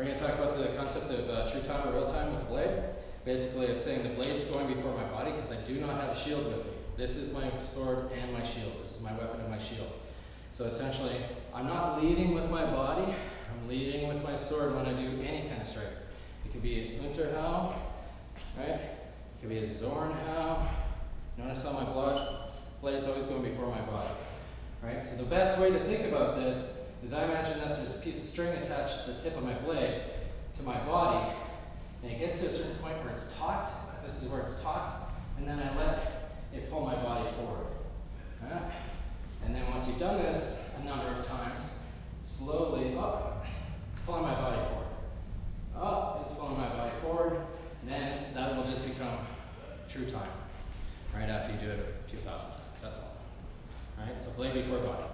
We're going to talk about the concept of uh, true time or real time with the blade. Basically, it's saying the blade's going before my body because I do not have a shield with me. This is my sword and my shield. This is my weapon and my shield. So essentially, I'm not leading with my body. I'm leading with my sword when I do any kind of strike. It could be a Unterhau, right? It could be a Zornhau. Notice how my blood blade's always going before my body, right? So the best way to think about this is I imagine that there's a piece of string attached to the tip of my blade to my body, and it gets to a certain point where it's taut. This is where it's taut, and then I let it pull my body forward. Right? And then once you've done this a number of times, slowly up, it's pulling my body forward. Up, it's pulling my body forward. And then that will just become true time. Right after you do it a few thousand times. That's all. Alright, so blade before body.